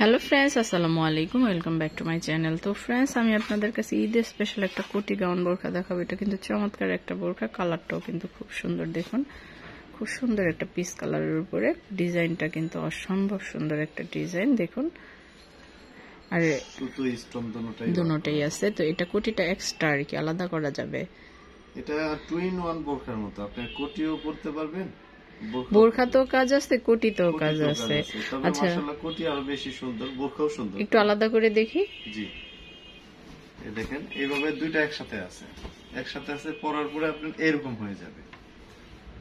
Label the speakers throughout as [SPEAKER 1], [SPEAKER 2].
[SPEAKER 1] Hello friends আসসালামু আলাইকুম welcome back to my channel তো ফ্রেন্ডস আমি আপনাদের কাছে ঈদের স্পেশাল একটা কোটি গাউন বোরখা দেখাবো। এটা কিন্তু চমৎকার একটা বোরখা। কালারটাও কিন্তু খুব সুন্দর দেখুন। খুব সুন্দর একটা পিস কালারের উপরে। ডিজাইনটা কিন্তু অসম্ভব সুন্দর একটা ডিজাইন দেখুন। আর
[SPEAKER 2] দুটোটাই
[SPEAKER 1] আছে। তো এটা কোটিটা এক্সট্রা আর কি আলাদা করা যাবে।
[SPEAKER 2] এটা টু ইন ওয়ান বোরখার মতো। আপনি কোটিও পড়তে পারবেন বোরখা-
[SPEAKER 1] বোরখাতেও কাজ আছে কোটিতেও কাজ আছে। আচ্ছা।
[SPEAKER 2] কোটি আরও বেশি সুন্দর বোরখাও সুন্দর।
[SPEAKER 1] একটু আলাদা করে দেখি।
[SPEAKER 2] জি। দেখেন এইভাবে দুইটা একসাথে আছে। একসাথে আছে পরার পরে এরকম হয়ে যাবে।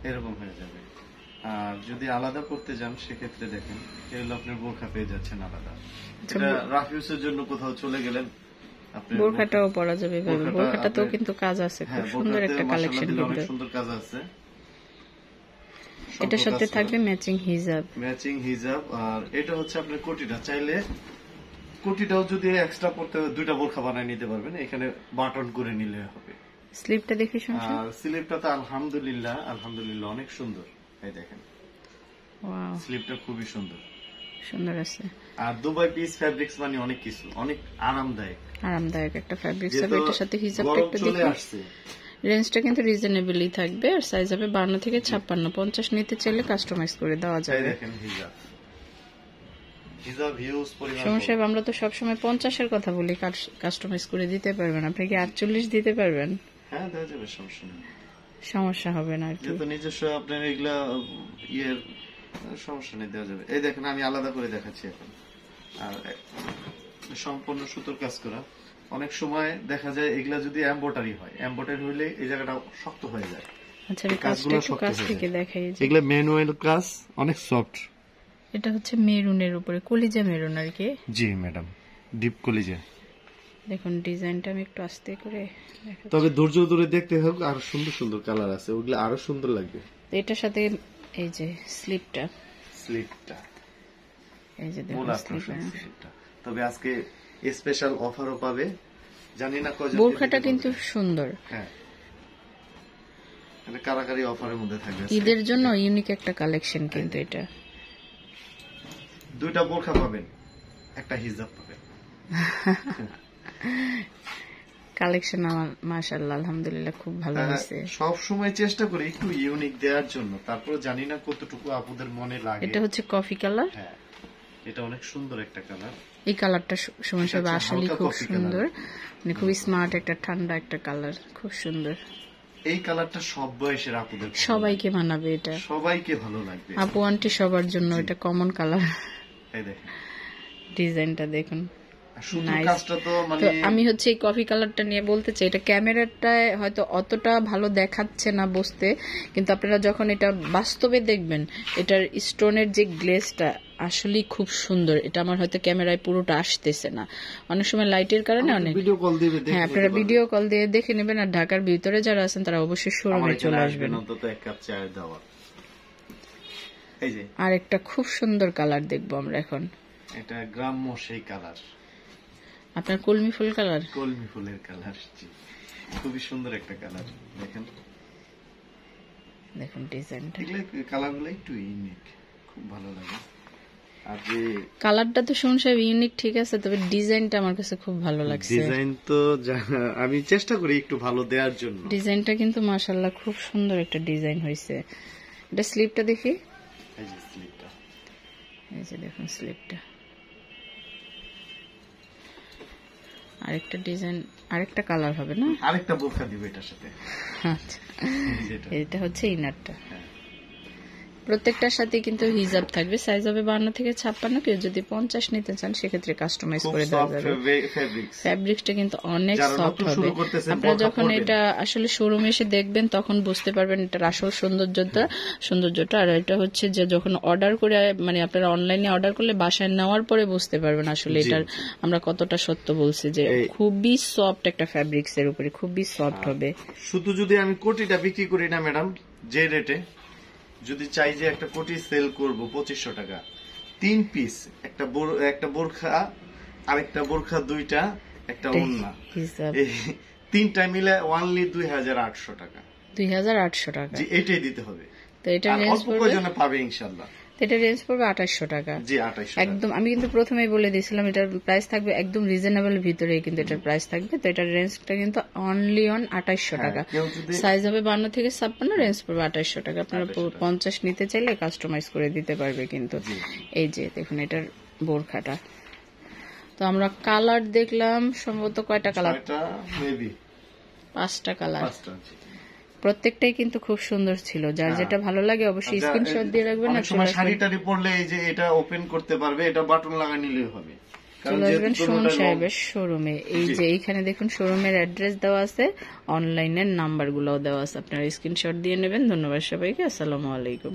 [SPEAKER 2] এরকম হয়ে যাবে। আর যদি আলাদা করতে যান সেক্ষেত্রে দেখেন এগুলো আপনার বোরখা পেয়ে যাচ্ছেন আলাদা। এটা রাফিউসের জন্য কোথাও চলে গেলেন আপনি
[SPEAKER 1] বোরখাটাও পরা যাবে বোরখাটাতেও কিন্তু কাজ আছে খুব
[SPEAKER 2] হ্যাঁ
[SPEAKER 1] সুন্দর একটা কালেকশন
[SPEAKER 2] অনেক সুন্দর কাজ আছে।
[SPEAKER 1] এটার সাথে থাকবে ম্যাচিং হিজাব
[SPEAKER 2] ম্যাচিং হিজাব আর এটা হচ্ছে আপনার কোটিটা চাইলে কোটিটাও যদি এক্সট্রা পড়তে হয়, দুইটা বোরখা বানায় নিতে পারবেন। এখানে বাটন করে নিলে হবে।
[SPEAKER 1] স্লিপটা দেখি শুনছেন
[SPEAKER 2] আর স্লিপটা তো আলহামদুলিল্লাহ আলহামদুলিল্লাহ অনেক সুন্দর। এই দেখেন।
[SPEAKER 1] ওয়াও
[SPEAKER 2] স্লিপটা খুবই সুন্দর।
[SPEAKER 1] সুন্দর আছে।
[SPEAKER 2] আর দুবাই পিস ফ্যাব্রিক্স মানে অনেক কিছু অনেক আরামদায়ক।
[SPEAKER 1] আরামদায়ক একটা ফ্যাব্রিক হবে এটার সাথে হিজাবটা একটু
[SPEAKER 2] চলে
[SPEAKER 1] দেখি।
[SPEAKER 2] আসছে।
[SPEAKER 1] রেঞ্জটা কিন্তু রিজনেবলই থাকবে আর সাইজ হবে বান্ন থেকে ছাপ্পান্ন। পঞ্চাশ নিতে চাইলে কাস্টমাইজ করে দেওয়া যাবে।
[SPEAKER 2] দেখেন হিজাব হিজাব হিউজ পরিমাণ
[SPEAKER 1] সময় আমরা তো সবসময় পঞ্চাশের কথা বলি কাস্টমাইজ করে দিতে পারবেন আপনি কি আটচল্লিশ দিতে পারবেন?
[SPEAKER 2] হ্যাঁ দেওয়া যাবে সমস্যা নেই।
[SPEAKER 1] সমস্যা হবে না আর কি।
[SPEAKER 2] নিজস্ব আপনার এগুলা ইয়ের সমস্যা নেই দেওয়া যাবে। এই দেখেন আমি আলাদা করে দেখাচ্ছি এখন। আর সম্পূর্ণ সুতোর কাজ করা। অনেক সময় দেখা যায় এগুলা যদি এম্বোটারি হয় এম্বোটারি হইলে এই জায়গাটা শক্ত হয়ে যায়।
[SPEAKER 1] আচ্ছা আমি কাজটা একটু কাছ থেকে দেখাই
[SPEAKER 2] এগুলা ম্যানুয়াল কাজ অনেক সফট
[SPEAKER 1] এটা হচ্ছে মেরুনের উপরে কলিজা মেরুন আর কি?
[SPEAKER 2] জি ম্যাডাম ডিপ কলিজে।
[SPEAKER 1] দেখুন ডিজাইনটা আমি একটু আস্তে করে
[SPEAKER 2] তবে ধরে দেখতে হোক আরও সুন্দর সুন্দর কালার আছে ওগুলো আরও সুন্দর লাগবে।
[SPEAKER 1] এটার সাথে এই যে স্লিপটা
[SPEAKER 2] স্লিপটা
[SPEAKER 1] এই যে দেখুন
[SPEAKER 2] স্লিপটা তবে আজকে স্পেশাল অফারও পাবে। জানি না কয়জন
[SPEAKER 1] বোরখাটা কিন্তু সুন্দর।
[SPEAKER 2] হ্যাঁ। এটা কারাকারি অফারের মধ্যে থাকবে
[SPEAKER 1] ঈদের জন্য ইউনিক একটা কালেকশন কিন্তু এটা।
[SPEAKER 2] দুইটা বোরখা পাবেন একটা হিজাব পাবেন।
[SPEAKER 1] কালেকশন আমার মাশাআল্লাহ আলহামদুলিল্লাহ খুব ভালো হয়েছে।
[SPEAKER 2] সব সময় চেষ্টা করি একটু ইউনিক দেওয়ার জন্য। তারপর জানি না কতটুকু আপুদের মনে লাগে।
[SPEAKER 1] এটা হচ্ছে কফি কালার
[SPEAKER 2] হ্যাঁ। এটা অনেক সুন্দর একটা কালার।
[SPEAKER 1] এই কালারটা সময় সব আসলে খুব সুন্দর। মানে খুবই স্মার্ট একটা ঠান্ডা একটা কালার খুব সুন্দর।
[SPEAKER 2] এই কালারটা সব বয়সের আপুদের
[SPEAKER 1] সবাইকে মানাবে এটা।
[SPEAKER 2] সবাইকে ভালো লাগবে।
[SPEAKER 1] আপু আন্টি সবার জন্য এটা কমন কালার
[SPEAKER 2] এই দেখেন।
[SPEAKER 1] ডিজাইনটা দেখুন।
[SPEAKER 2] মানে
[SPEAKER 1] আমি হচ্ছে এই কফি কালারটা নিয়ে বলতে চাই এটা ক্যামেরাটায় হয়তো অতটা ভালো দেখাচ্ছে না বসতে কিন্তু আপনারা যখন এটা বাস্তবে দেখবেন এটার স্টোনের যে গ্লেসটা আসলেই খুব সুন্দর। এটা আমার হয়তো ক্যামেরায় পুরোটা আসতেছে না। অনেক সময় লাইটের কারণে অনেক
[SPEAKER 2] ভিডিও কল দিবে
[SPEAKER 1] হ্যাঁ আপনারা ভিডিও কল দিয়ে দেখে নেবেন আর ঢাকার ভিতরে যারা আছেন তারা অবশ্যই শোরুমে চলে আসবেন
[SPEAKER 2] অন্তত এক কাপ চায়ের দেওয়া
[SPEAKER 1] আর একটা খুব সুন্দর কালার দেখব আমরা এখন।
[SPEAKER 2] এটা গ্রাম্য সেই কালার
[SPEAKER 1] আপনার কলমি ফুল কালার
[SPEAKER 2] কলমি ফুলের কালার খুবই সুন্দর একটা কালার দেখেন।
[SPEAKER 1] দেখুন ডিজাইনটা।
[SPEAKER 2] কালারগুলো একটু ইউনিক খুব ভালো লাগে। আর
[SPEAKER 1] কালারটা তো শুন ইউনিক ঠিক আছে তবে ডিজাইনটা আমার কাছে খুব ভালো লাগছে।
[SPEAKER 2] ডিজাইন তো আমি চেষ্টা করি একটু ভালো দেওয়ার জন্য।
[SPEAKER 1] ডিজাইনটা কিন্তু মাশাল্লাহ খুব সুন্দর একটা ডিজাইন হয়েছে। এটা স্লিপটা দেখি।
[SPEAKER 2] এই যে স্লিপটা।
[SPEAKER 1] এই যে দেখুন স্লিপটা। আরেকটা ডিজাইন আরেকটা কালার হবে না?
[SPEAKER 2] আরেকটা বোরখা দিবে এটার সাথে।
[SPEAKER 1] আচ্ছা। এটা হচ্ছে ইনারটা।
[SPEAKER 2] হ্যাঁ।
[SPEAKER 1] প্রত্যেকটার সাথে কিন্তু হিজাব থাকবে। সাইজ হবে বান্ন থেকে ছাপ্পান্ন। কেউ যদি পঞ্চাশ নিতে চান সেক্ষেত্রে কাস্টমাইজ করে দেওয়া যাবে। ফ্যাব্রিক্সটা কিন্তু অনেক সফট হবে। আপনারা যখন এটা আসলে শোরুমে এসে দেখবেন তখন বুঝতে পারবেন এটার আসল সৌন্দর্যটা সৌন্দর্যটা। আর এটা হচ্ছে যে যখন অর্ডার করে মানে আপনারা অনলাইনে অর্ডার করলে বাসায় নেওয়ার পরে বুঝতে পারবেন আসলে এটার আমরা কতটা সত্য বলছি যে খুবই সফট একটা ফ্যাব্রিক্স এর উপরে খুবই সফট হবে।
[SPEAKER 2] শুধু যদি আমি কোটিটা বিক্রি করি না ম্যাডাম যে রেটে যদি চাই যে একটা কোটি সেল করব পঁচিশশো টাকা তিন পিস একটা একটা বোরখা আরেকটা বোরখা দুইটা একটা ওন্না তিনটা মিলে ওয়ানলি দুই হাজার আটশো টাকা।
[SPEAKER 1] দুই হাজার আটশো টাকা।
[SPEAKER 2] জি এটাই দিতে হবে।
[SPEAKER 1] তো এটা
[SPEAKER 2] অল্প কয়জনে পাবে ইনশাল্লাহ?
[SPEAKER 1] এটা রেঞ্জ পড়বে আঠাশশো টাকা। একদম আমি কিন্তু প্রথমেই বলে দিয়েছিলাম এটার প্রাইস থাকবে একদম রিজনেবল ভিতরে কিন্তু এটার প্রাইস থাকবে। তো এটার রেঞ্জটা কিন্তু অনলি অন আঠাশশো টাকা। সাইজ হবে বান্ন থেকে ছাপ্পান্ন রেঞ্জ পড়বে আঠাশশো টাকা। আপনারা পঞ্চাশ নিতে চাইলে কাস্টমাইজ করে দিতে পারবে কিন্তু। এই যে দেখুন এটার বোরখাটা। তো আমরা কালার দেখলাম সম্ভবত কয়টা কালার পাঁচটা কালার। প্রত্যেকটাই কিন্তু খুব সুন্দর ছিল। যার যেটা ভালো লাগে অবশ্যই
[SPEAKER 2] আচ্ছা,
[SPEAKER 1] স্ক্রিনশট দিয়ে রাখবেন না
[SPEAKER 2] সময় শাড়িটা টাড়ি পরলে এই যে এটা ওপেন করতে পারবে এটা বাটন লাগা নিলেই হবে।
[SPEAKER 1] চলে আসবেন
[SPEAKER 2] দুটোটা
[SPEAKER 1] সাহেবের শোরুমে এই যে এইখানে দেখুন শোরুমের অ্যাড্রেস দেওয়া আছে অনলাইনের নাম্বারগুলো দেওয়া আছে। আপনারা স্ক্রিনশট দিয়ে নেবেন। ধন্যবাদ সবাইকে। আসসালামু আলাইকুম।